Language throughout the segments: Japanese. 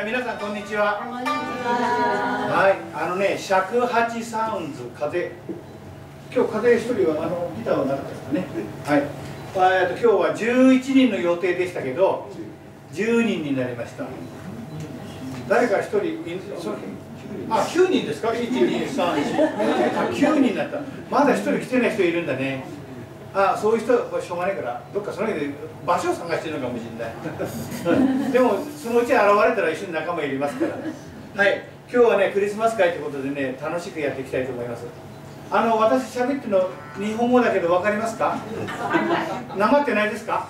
じゃあ皆さんこんにちは。はい、あのね、尺八サウンズ風。今日風一人はあのギターを習ってますね。はい。えっと今日は11人の予定でしたけど、10人になりました。誰か一人あ、9人ですか？1、2、3、4。9 人になった。まだ一人来てない人いるんだね。あそういう人はしょうがないからどっかその辺で場所を探してるのかもしれない。でもそのうち現れたら一緒に仲間いりますから。はい今日はねクリスマス会ということでね楽しくやっていきたいと思います。あの私喋ってるの日本語だけど分かりますか？なまってないですか？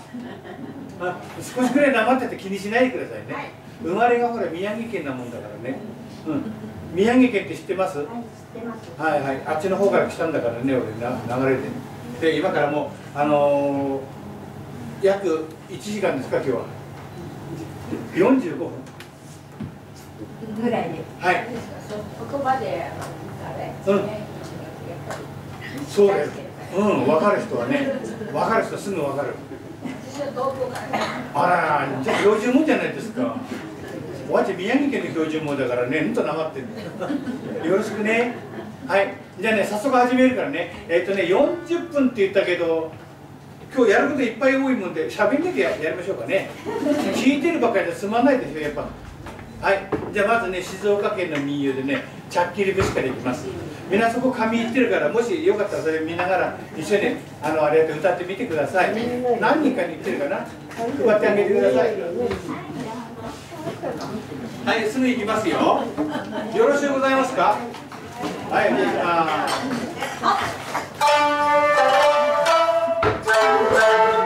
あ少しくらいなまってて気にしないでくださいね、生まれがほら宮城県なもんだからね、うん、宮城県って知ってます、はい、はいはい。あっちの方から来たんだからね俺な流れてで今からもうあのー、約1時間ですか今日は。45分。ぐらいで。はい。ここまでうん、そうだよ。うん分かる人はね分かる人はすぐ分かる。あらじゃあ標準語じゃないですか。わち宮城県の標準語だからねうんとなまってるよろしくねはい。じゃあね早速始めるからね。えっ、ー、とね40分って言ったけど今日やることいっぱい多いもんで喋んなきゃやりましょうかね。聞いてるばかりで済まないでしょやっぱ。はい。じゃあまずね静岡県の民謡でねチャッキリ節からいきます。みんなそこ紙言ってるからもしよかったらそれ見ながら一緒にあのあれやって歌ってみてください。何人かに言ってるかな？配ってあげてください。はいすぐ行きますよ。よろしゅうございますか？はい、じゃあ。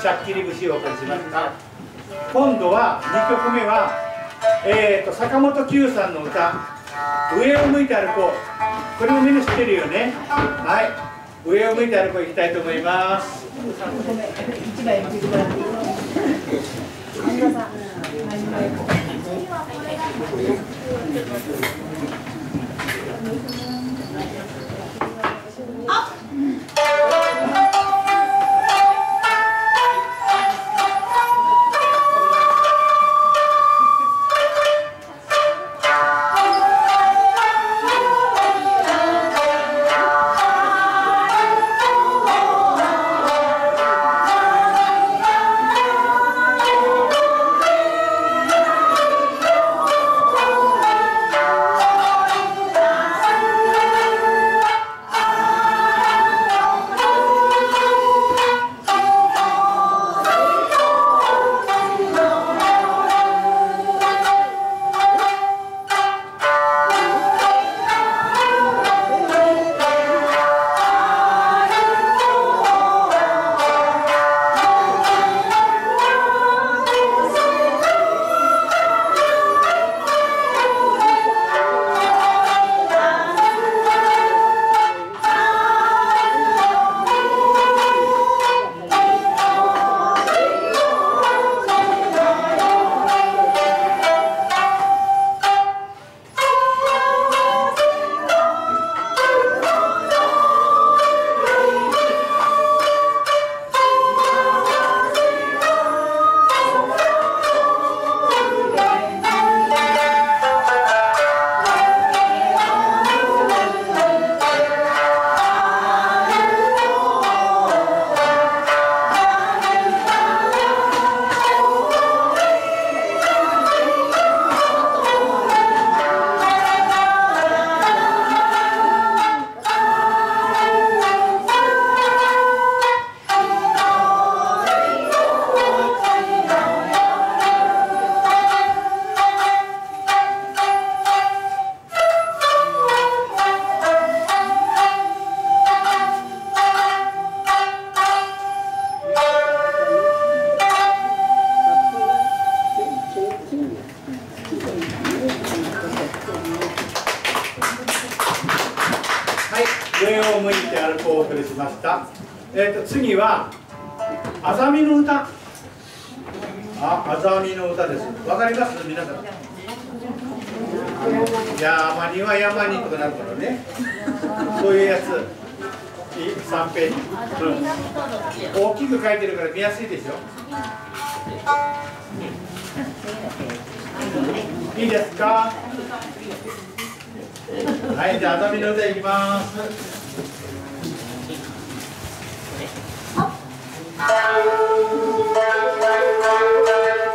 ちゃっきり節をお借りしました今度は2曲目は、えーと、坂本九さんの歌「上を向いて歩こう」これもみんな知ってるよね。はい。上を向いて歩こういきたいと思います。いいいを向いて歩こうお送りしました、えーと、次は「あざみの歌」ああざみの歌です。わかります？皆さん。山には山にとかなるからね。そういうやつ。3ページ、うん、大きく書いてるから見やすいでしょ。いいですか？はい、じゃあ、熱海の歌いきます。Thank you.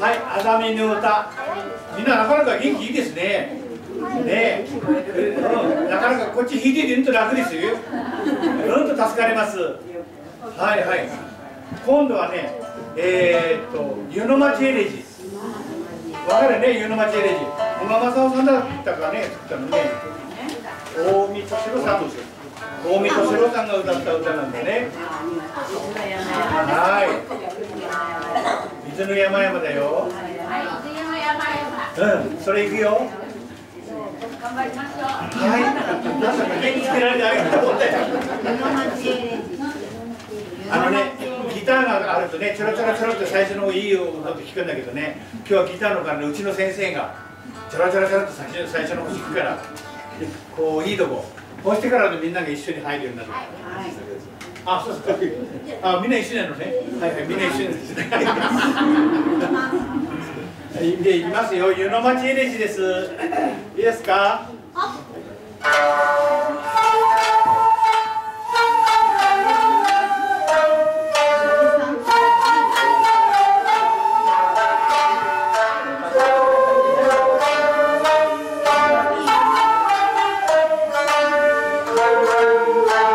みの歌。みんななかなか元気いいですね。ねうん、なかなかこっち引いてると楽ですよ。うんと助かります。はいはい。今度はねえー、っと湯の町エレジ。わかるね湯の町エレジ。小川正夫さんだったかね作ったのね。大見敏郎さん大見敏郎さん。が歌った歌なんでね。はい水の山々だよ。うんそれいくよ。頑張りましょう。はい。まさか元気つけられてあげると思ったよあのね、ギターがあるとね、ちょろちょろちょろって最初のいい音って聞くんだけどね、今日はギターのからね、うちの先生が、ちょろちょろちょろって最初最初の方弾くから、でこう、いいとこ、こうしてからみんなが一緒に入るようになる。あ、そうそう。あ、みんな一緒なのね。はいはい、みんな一緒ですね。で、いきますよ。湯の町エレジです。いいですか？はい、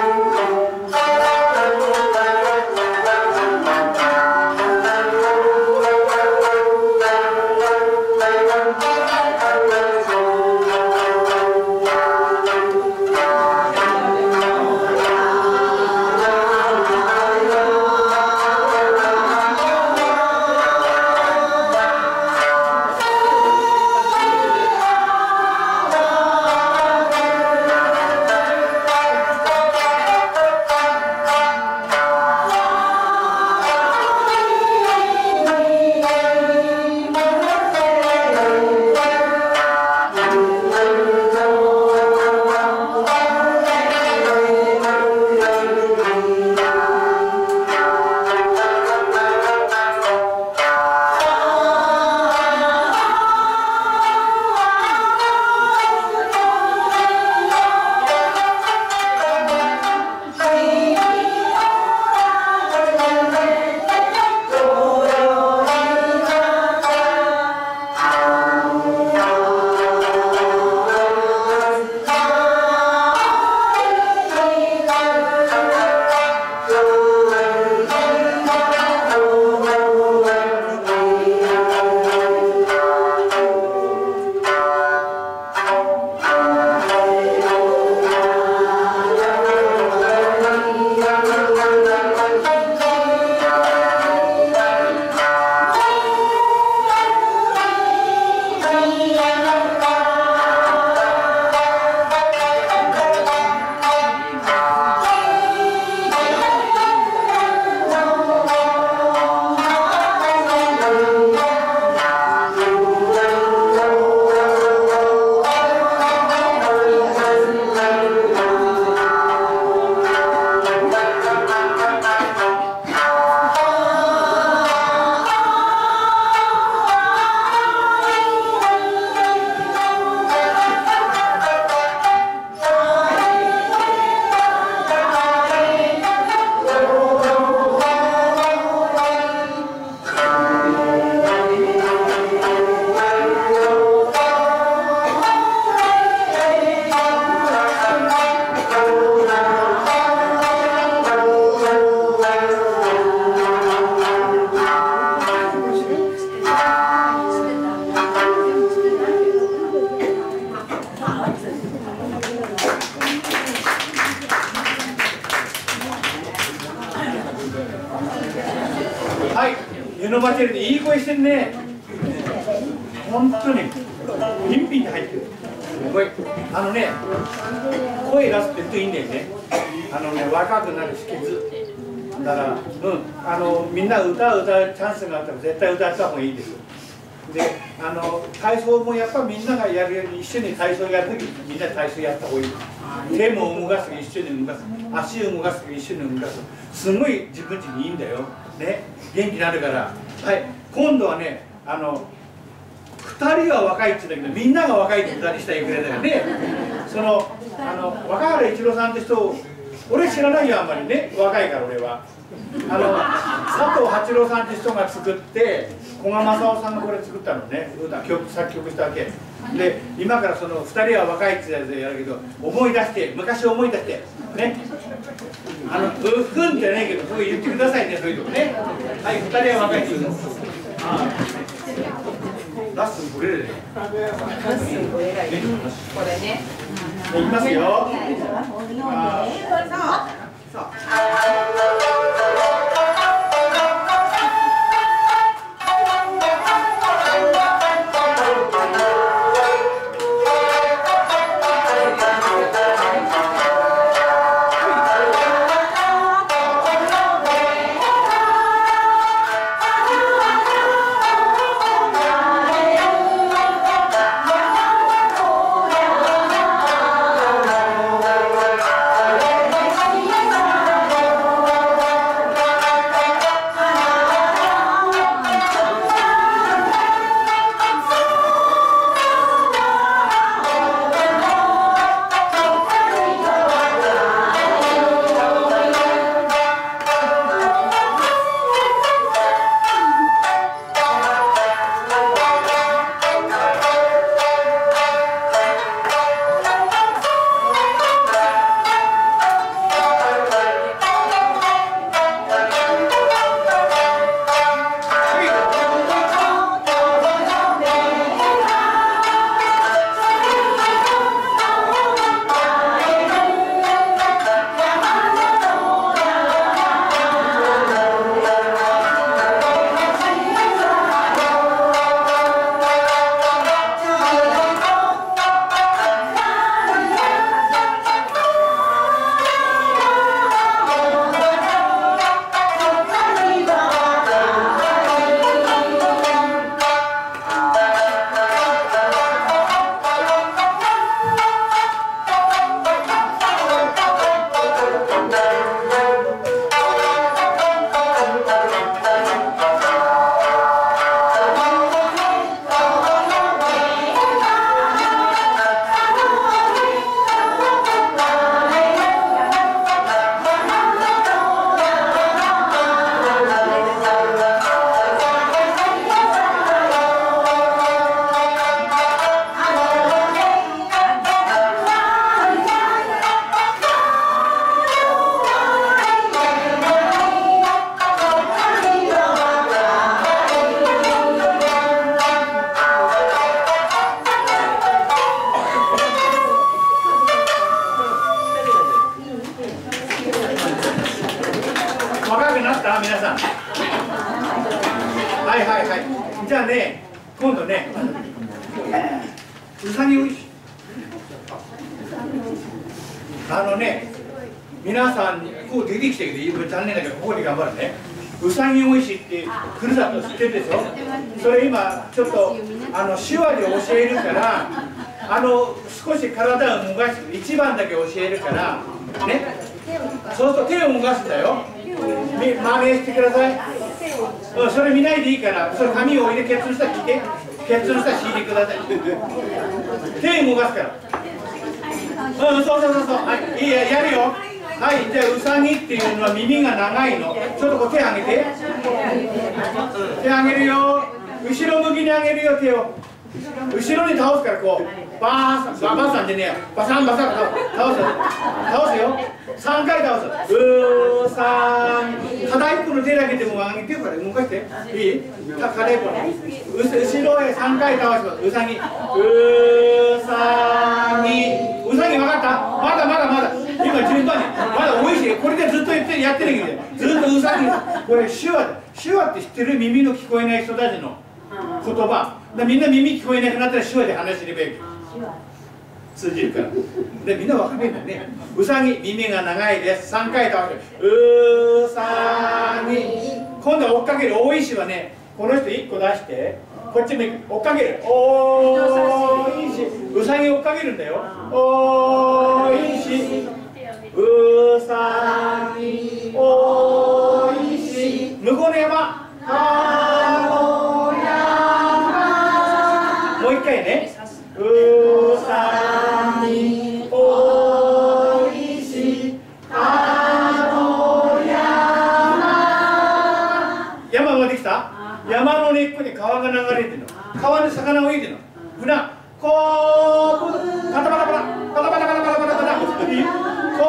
ピンピンに入ってる。あのね、声出すって言うといいんだよね。あのね、若くなる秘訣。だから、うん、あのみんな歌を歌うチャンスがあったら絶対歌った方がいいです。で、あの体操もやっぱみんながやるように一緒に体操やるときみんな体操やった方がいい。手も動かす一緒に動かす。足を動かす一緒に動かす。すごい自分自身にいいんだよ。ね、元気になるから。はい、今度はね、あの2人は若いって言うんだけどみんなが若いって歌にしたいくらいだよね。そのあの若原一郎さんって人俺知らないよあんまりね。若いから俺は。あの佐藤八郎さんって人が作って古賀正夫さんがこれ作ったのね。歌曲作曲したわけ。で今からその2人は若いってやつでやるけど思い出して昔思い出してね。あのうふんじゃないけどそう言ってくださいねそういうとこね。はい2人は若いって言うの。ラッスンブレレでこれね。い。きますよ。若らそれ紙を置いて結論したら聞いてケツの下引いてください。手動かすから。うんそうそうそうそう。はい。いいややるよ。はいじゃあウサギっていうのは耳が長いの。ちょっとこう手上げて。手上げるよ。後ろ向きに上げるよ手を。後ろに倒すからこうバーサババーサンじゃねえよバサンバサン倒す。倒すよ。3回倒すうーさん。片一個の手だけでも上げてから動かして。いい？か片一個のう後ろへ3回倒します。うさぎ。うーさぎ。うさぎ分かった？まだまだまだ。今順番に。まだ多いしこれでずっと言ってやってるけどずっとうさぎ。これ手話手話って知ってる？耳の聞こえない人たちの言葉。だみんな耳聞こえなくなったら手話で話してればいい通じるから。でみんな分かるんだよね。うさぎ耳が長いです3回倒してうさぎ。今度は追っかける大石はねこの人1個出してこっち追っかける。おーいしうさぎ追っかけるんだよ。おーいしうさぎ。おーいし向こうの山。あの山の根っこに川が流れてるの。川に魚をいる船。こうタタタタタタタタこ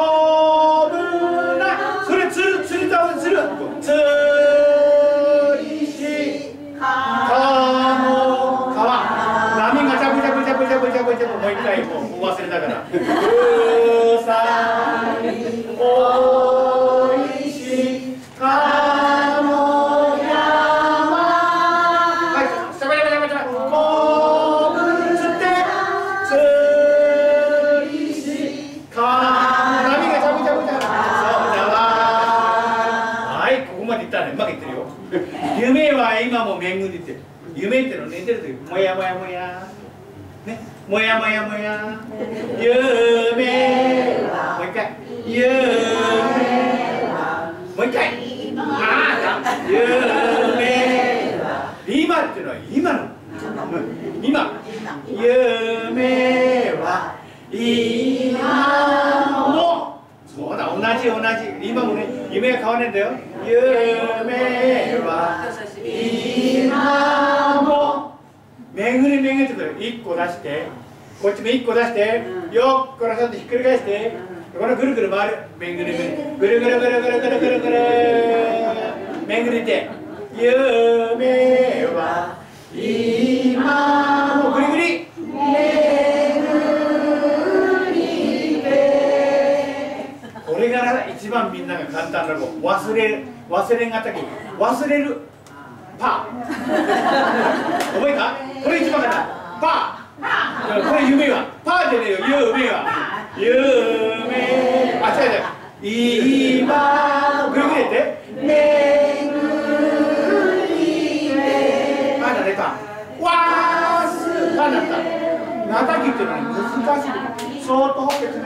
ぶなそれ釣る釣りるから。個出してよっこらちょっとひっくり返してこれぐるぐる回る。巡り巡りぐるぐるぐるぐるぐるぐるぐる。巡りて。夢は今もぐりぐりこれが一番みんなが簡単なの。忘れ忘れがたき忘れる。パー。覚えた？これ一番簡単パーこれ夢は。パーじゃねえよ。夢は夢あ違う違う。今ぐるぐるやって巡りでパーだねパーわーす。パーだった。なたきっていうのは難しい。そーっとほっぺつね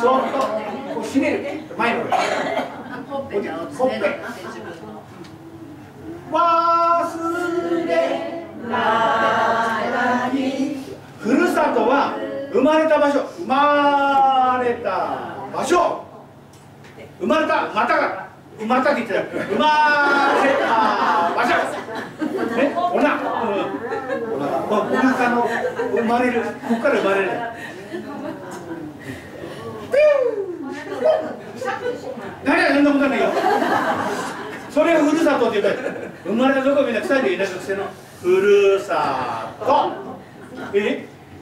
そーっとこう締める。前の上ほっぺ忘れなきふるさとは生まれた場所生まれた場所。生まれたまたが生まれたって言ってた生まれた場所。ねおな、うん、お腹の生まれる。ここから生まれる。何やそんなことないよ。それがふるさとって言うから生まれたとこみんな臭いでいなくせのふるさと。え？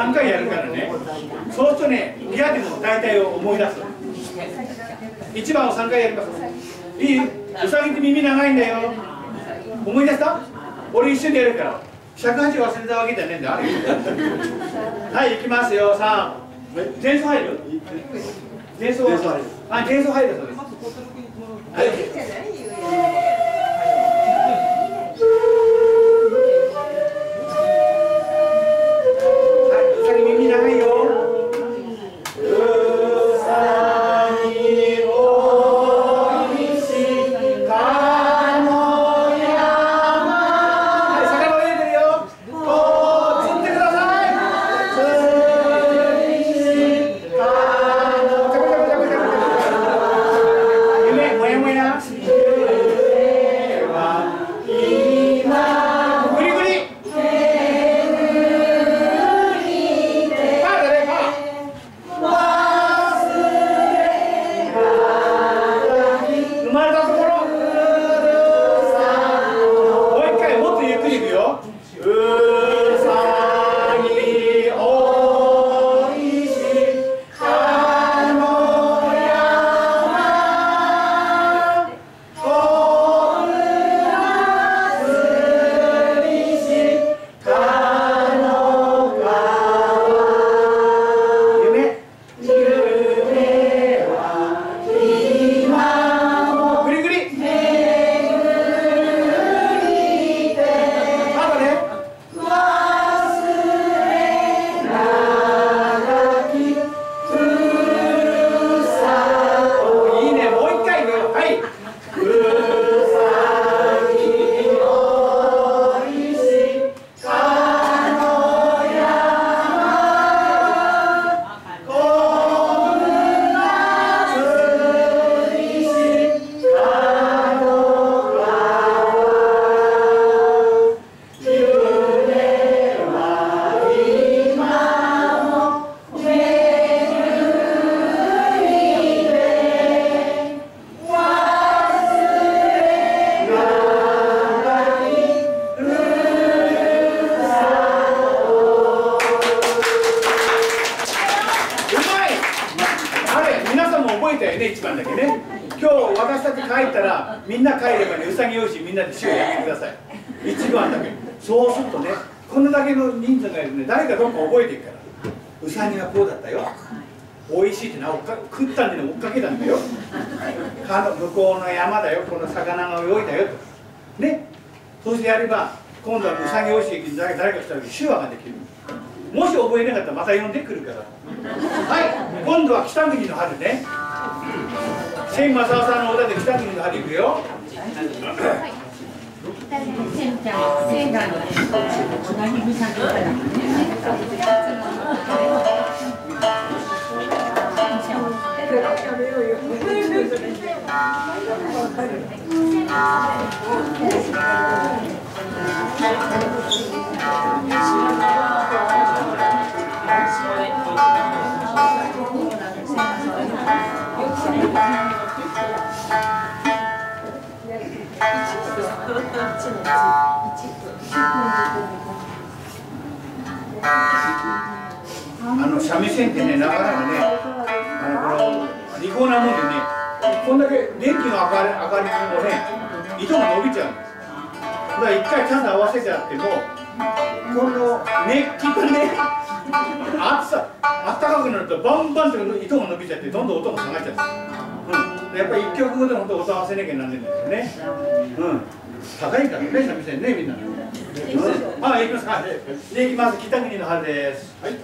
3回やるからね。そうするとね嫌でも大体を思い出す。1番を3回やります。いいうさぎって耳長いんだよ。思い出した？俺一緒にやるから。尺八忘れたわけじゃねえんだはい行きますよ。3前奏入る？前奏前奏入る。あ前奏入るそうです。はい今度はうさぎおいしい誰か来た時手話ができるもし覚えなかったらまた呼んでくるからはい今度は北国の春ね千正夫さんの歌で北国の春いくよせんちゃん、せんがの、何ぐさんとかだあの三味線ってねなかなかねあのこの利口なもんでねこんだけ電気の明かり明かりもね糸が伸びちゃう。んですから一回ちゃんと合わせちゃってもこの熱気がね暑さあったかくなるとバンバンって糸が伸びちゃってどんどん音が下がっちゃううん、やっぱり一曲ごとに音を合わせなきゃなんないんですよね。うん。高いからね三味線ねみんな、う。んあ、行きますか。で、行きます。北国の春です。はい、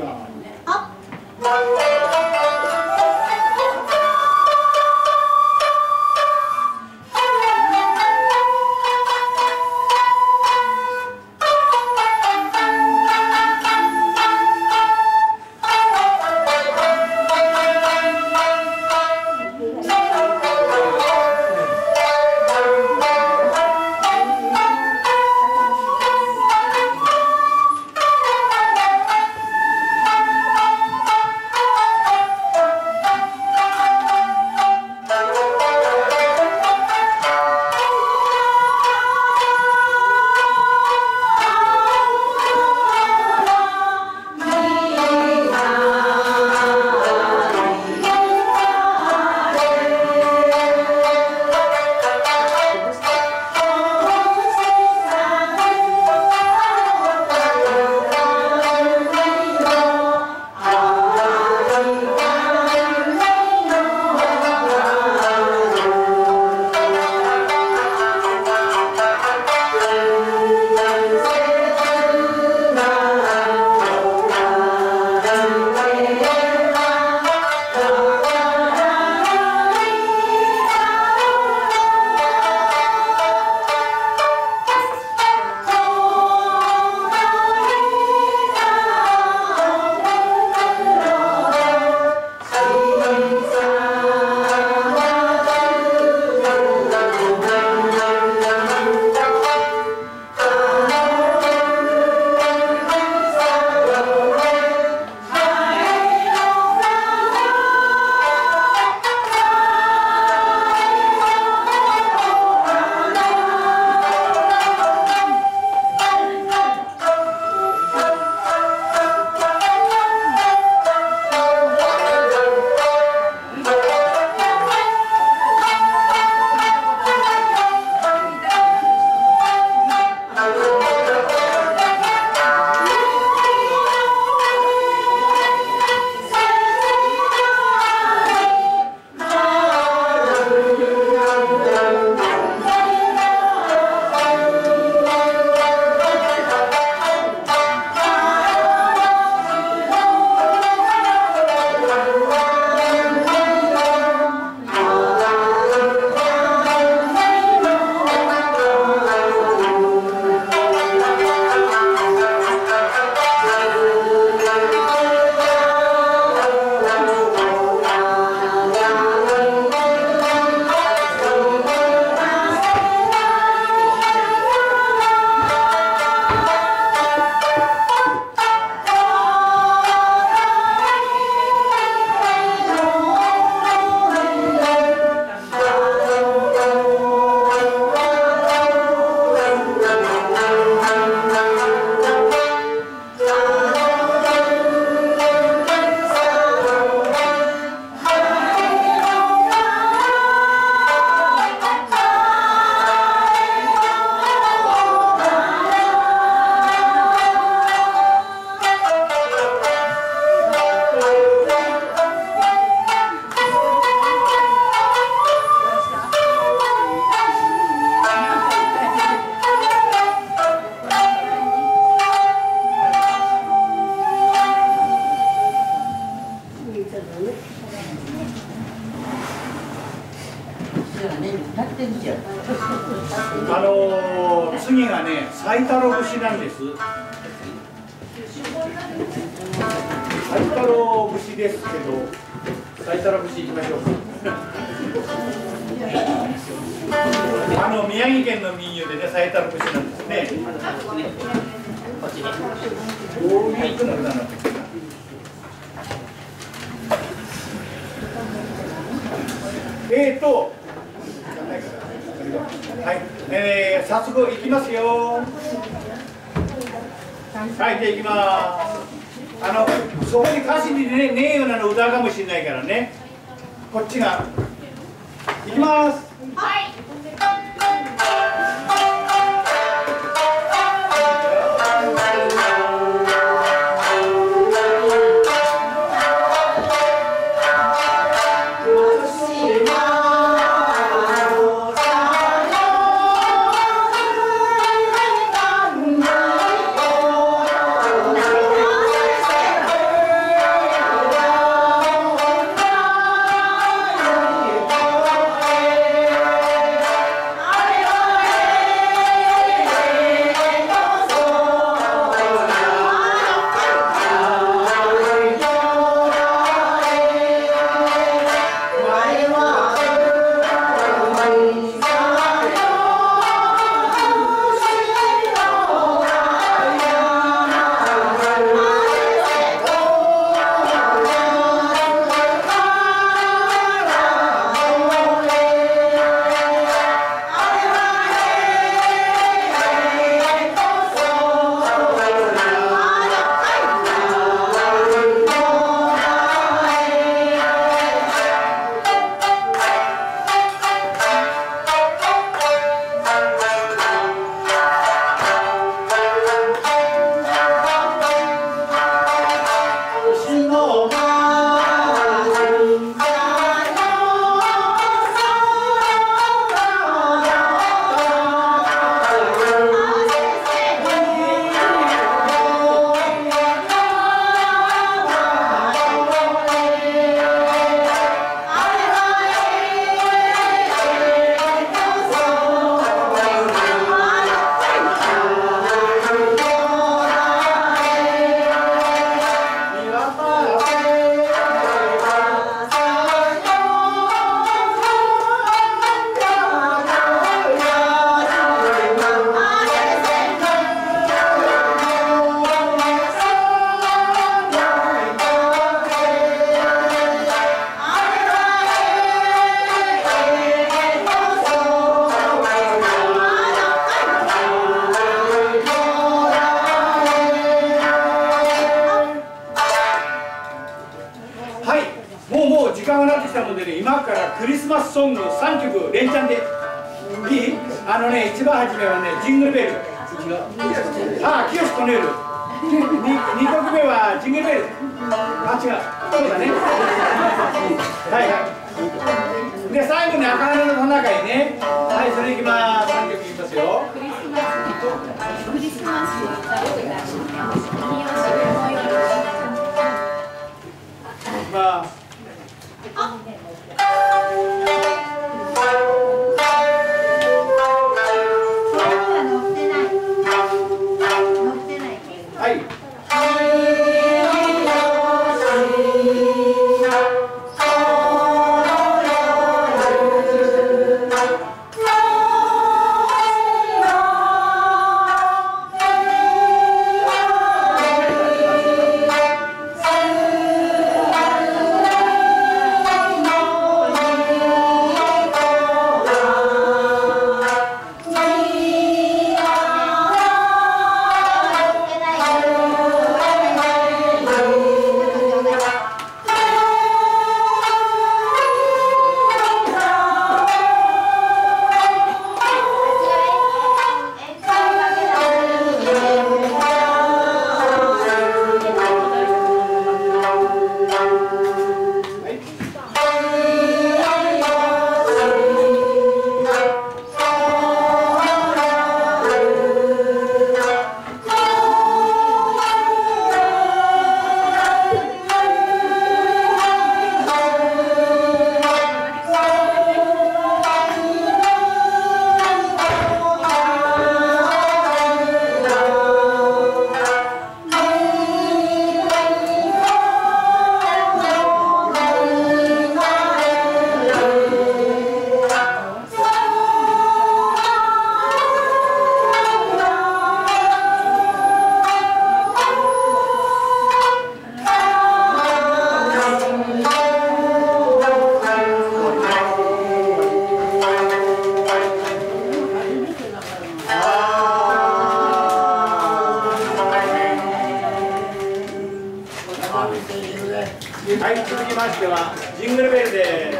ましてはジングルベルで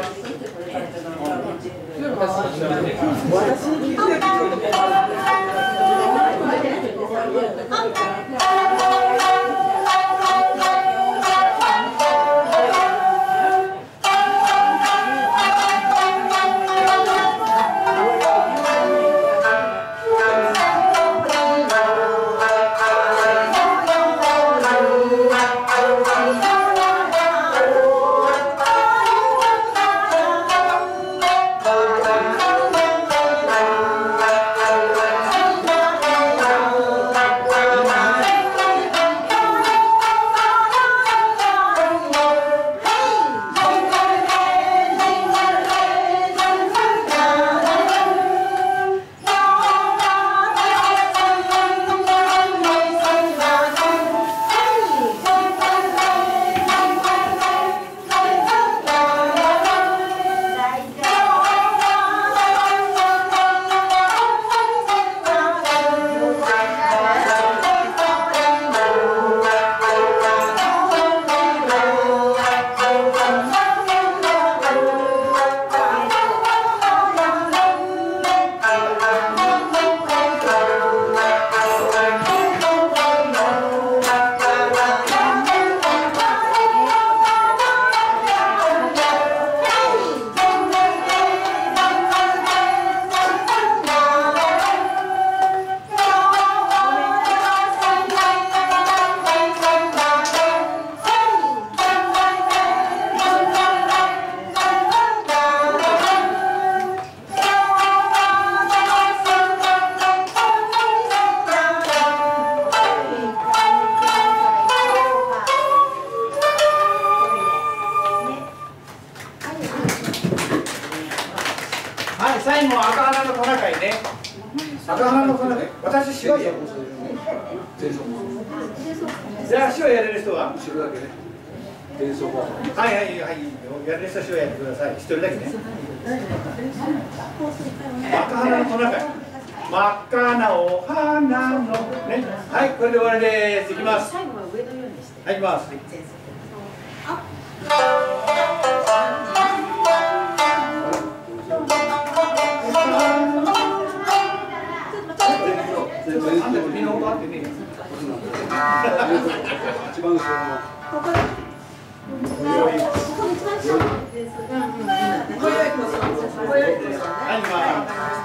す。ここ一番下です。こん。ここさ。はい。